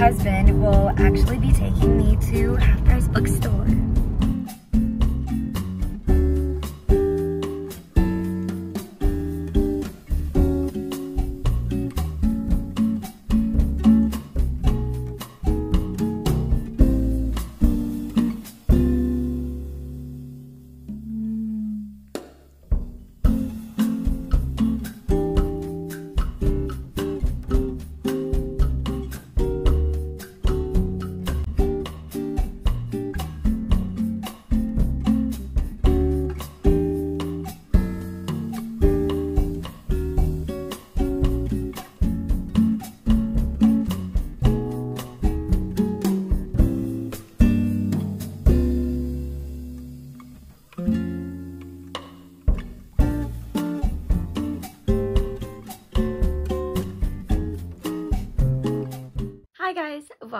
husband will actually be taking me to Half Price Bookstore.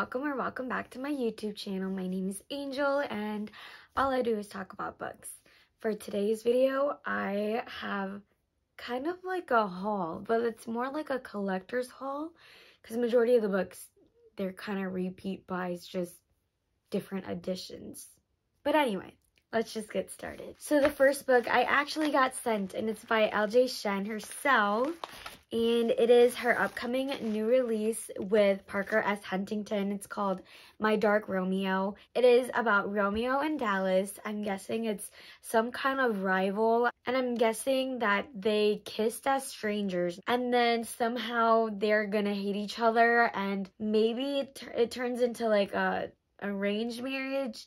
Welcome or welcome back to my YouTube channel. My name is Angel and all I do is talk about books. For today's video, I have kind of like a haul, but it's more like a collector's haul because majority of the books, they're kind of repeat buys, just different editions. But anyway, let's just get started. So the first book I actually got sent and it's by LJ Shen herself and it is her upcoming new release with Parker S. Huntington. It's called My Dark Romeo. It is about Romeo and Dallas. I'm guessing it's some kind of rival, and I'm guessing that they kissed as strangers, and then somehow they're gonna hate each other, and maybe it, it turns into like a arranged marriage.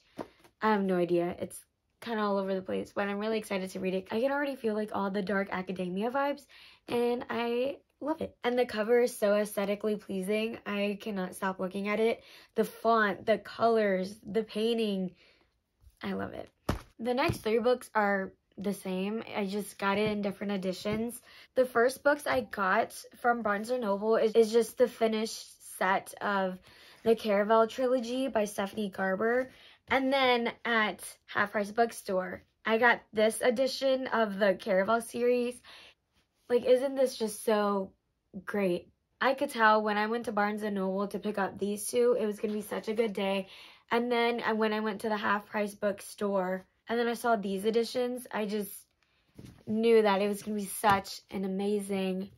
I have no idea. It's kind of all over the place, but I'm really excited to read it. I can already feel like all the dark academia vibes and I love it. And the cover is so aesthetically pleasing. I cannot stop looking at it. The font, the colors, the painting, I love it. The next three books are the same. I just got it in different editions. The first books I got from Barnes & Noble is, is just the finished set of the Caraval trilogy by Stephanie Garber. And then at Half Price Bookstore, I got this edition of the Caraval series like, isn't this just so great? I could tell when I went to Barnes & Noble to pick up these two, it was going to be such a good day. And then when I went to the half price bookstore and then I saw these editions, I just knew that it was going to be such an amazing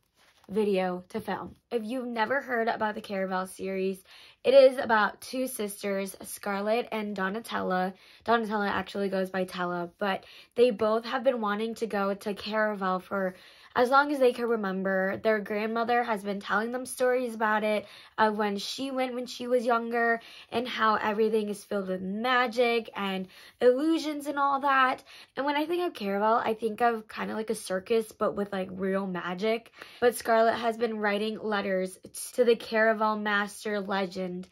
video to film. If you've never heard about the Caraval series, it is about two sisters, Scarlett and Donatella. Donatella actually goes by Tella, but they both have been wanting to go to Caraval for as long as they can remember. Their grandmother has been telling them stories about it, of when she went when she was younger, and how everything is filled with magic and illusions and all that. And when I think of Caraval, I think of kind of like a circus, but with like real magic. But Scarlett has been writing letters to the Caraval Master Legend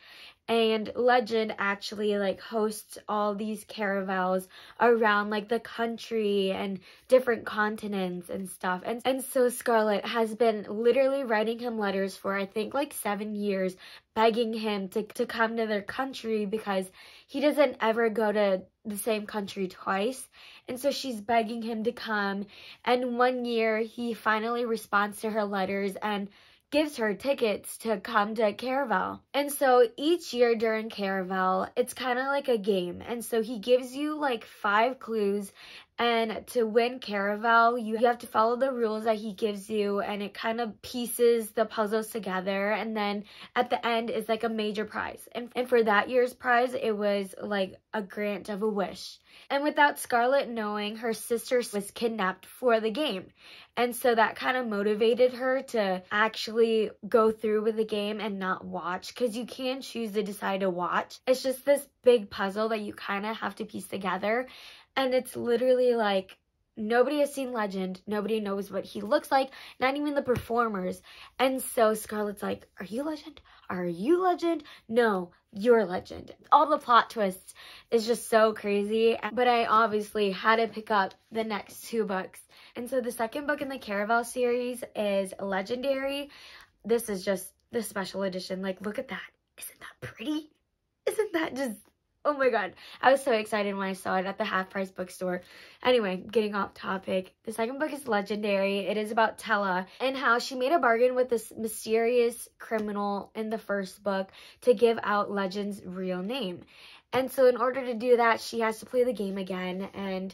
and legend actually like hosts all these Caravals around like the country and different continents and stuff. And and so scarlett has been literally writing him letters for i think like seven years begging him to, to come to their country because he doesn't ever go to the same country twice. And so she's begging him to come. And one year he finally responds to her letters and gives her tickets to come to Caraval. And so each year during Caraval, it's kind of like a game. And so he gives you like five clues and to win Caraval, you have to follow the rules that he gives you and it kind of pieces the puzzles together. And then at the end is like a major prize. And, and for that year's prize, it was like a grant of a wish. And without Scarlett knowing, her sister was kidnapped for the game. And so that kind of motivated her to actually go through with the game and not watch because you can choose to decide to watch. It's just this big puzzle that you kind of have to piece together. And it's literally like nobody has seen Legend. Nobody knows what he looks like, not even the performers. And so Scarlett's like, Are you Legend? Are you Legend? No, you're Legend. All the plot twists is just so crazy. But I obviously had to pick up the next two books. And so the second book in the Caraval series is Legendary. This is just the special edition. Like, look at that. Isn't that pretty? Isn't that just Oh my god. I was so excited when I saw it at the half price bookstore. Anyway, getting off topic. The second book is legendary. It is about Tella and how she made a bargain with this mysterious criminal in the first book to give out Legend's real name. And so in order to do that, she has to play the game again and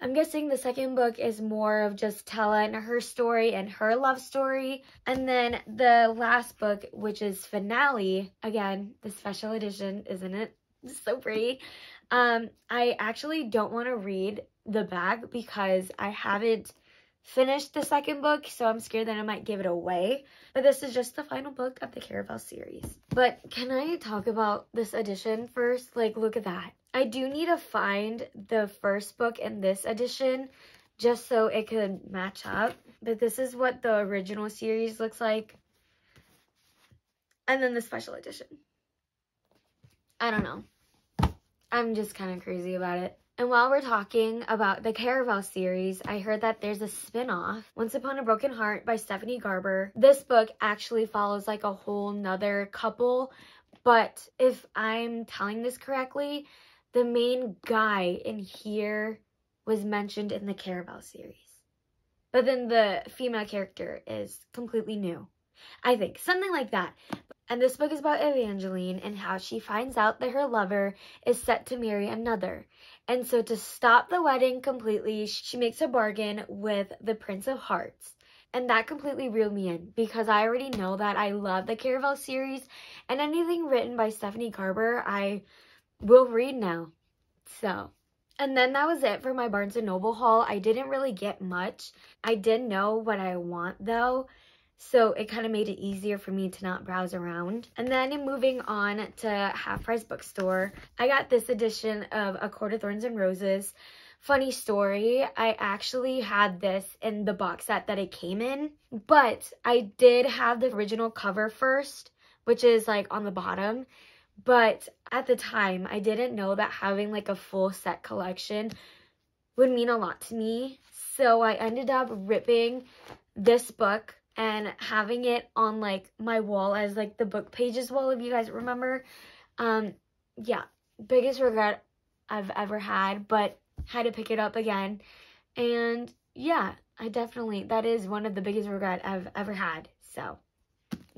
I'm guessing the second book is more of just Tella and her story and her love story. And then the last book, which is Finale, again, the special edition, isn't it? So pretty. Um, I actually don't want to read the back because I haven't finished the second book, so I'm scared that I might give it away. But this is just the final book of the Caraval series. But can I talk about this edition first? Like, look at that. I do need to find the first book in this edition just so it could match up. But this is what the original series looks like. And then the special edition. I don't know. I'm just kind of crazy about it. And while we're talking about the Caraval series, I heard that there's a spin-off, Once Upon a Broken Heart by Stephanie Garber. This book actually follows like a whole nother couple, but if I'm telling this correctly, the main guy in here was mentioned in the Caraval series. But then the female character is completely new. I think. Something like that. And this book is about Evangeline and how she finds out that her lover is set to marry another. And so to stop the wedding completely, she makes a bargain with the Prince of Hearts. And that completely reeled me in because I already know that I love the Caraval series and anything written by Stephanie Garber, I will read now. So, and then that was it for my Barnes & Noble haul. I didn't really get much. I did know what I want though. So it kind of made it easier for me to not browse around. And then moving on to Half Price Bookstore, I got this edition of A Court of Thorns and Roses. Funny story, I actually had this in the box set that it came in, but I did have the original cover first, which is like on the bottom. But at the time, I didn't know that having like a full set collection would mean a lot to me. So I ended up ripping this book and having it on like my wall as like the book pages wall, if you guys remember. Um, yeah, biggest regret I've ever had, but had to pick it up again. And yeah, I definitely, that is one of the biggest regret I've ever had. So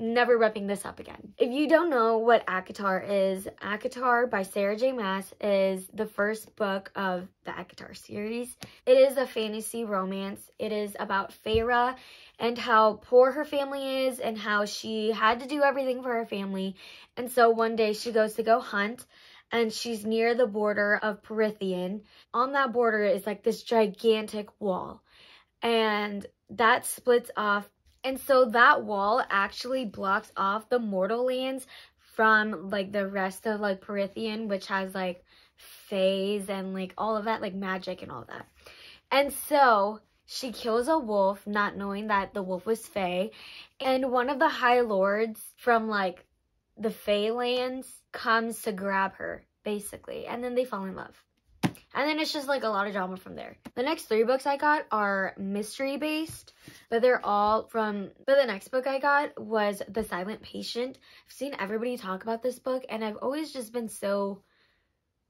never repping this up again. If you don't know what ACOTAR is, ACOTAR by Sarah J Maas is the first book of the ACOTAR series. It is a fantasy romance. It is about Feyre and how poor her family is and how she had to do everything for her family. And so one day she goes to go hunt and she's near the border of Prythian. On that border is like this gigantic wall. And that splits off and so that wall actually blocks off the mortal lands from like the rest of like Prythian, which has like phase and like all of that, like magic and all that. And so she kills a wolf, not knowing that the wolf was Fae. And one of the High Lords from like the Fae lands comes to grab her, basically. And then they fall in love. And then it's just like a lot of drama from there. The next three books I got are mystery based, but they're all from, but the next book I got was The Silent Patient. I've seen everybody talk about this book and I've always just been so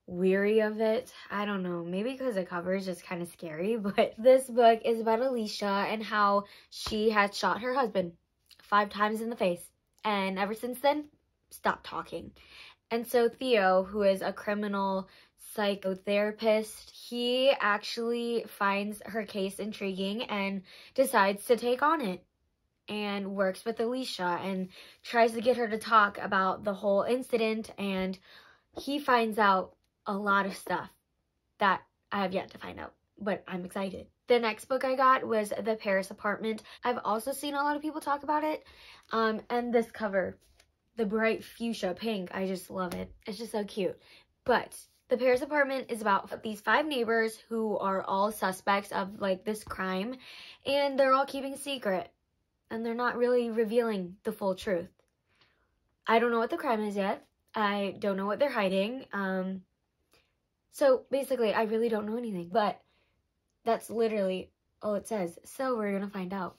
weary of it. I don't know, maybe because the cover is just kind of scary, but this book is about Alicia and how she had shot her husband five times in the face. And ever since then, stopped talking. And so Theo, who is a criminal psychotherapist, he actually finds her case intriguing and decides to take on it and works with Alicia and tries to get her to talk about the whole incident and he finds out a lot of stuff that I have yet to find out, but I'm excited. The next book I got was The Paris Apartment. I've also seen a lot of people talk about it. Um, and this cover, the bright fuchsia pink, I just love it. It's just so cute. But the Paris apartment is about these five neighbors who are all suspects of like this crime and they're all keeping secret and they're not really revealing the full truth. I don't know what the crime is yet. I don't know what they're hiding. Um, so basically, I really don't know anything, but that's literally all it says. So we're going to find out.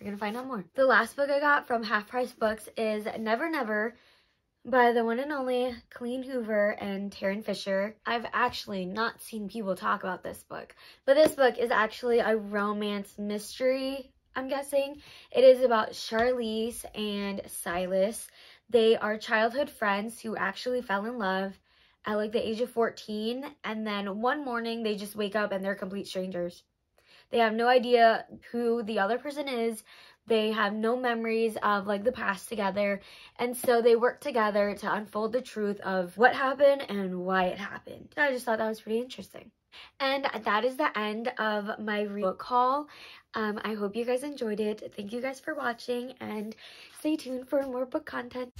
We're going to find out more. The last book I got from Half Price Books is Never Never by the one and only Colleen Hoover and Tarryn Fisher. I've actually not seen people talk about this book, but this book is actually a romance mystery, I'm guessing. It is about Charlize and Silas. They are childhood friends who actually fell in love at like the age of 14, and then one morning they just wake up and they're complete strangers. They have no idea who the other person is. They have no memories of like the past together. And so they work together to unfold the truth of what happened and why it happened. I just thought that was pretty interesting. And that is the end of my book haul. Um, I hope you guys enjoyed it. Thank you guys for watching and stay tuned for more book content.